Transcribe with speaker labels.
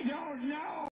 Speaker 1: I don't know.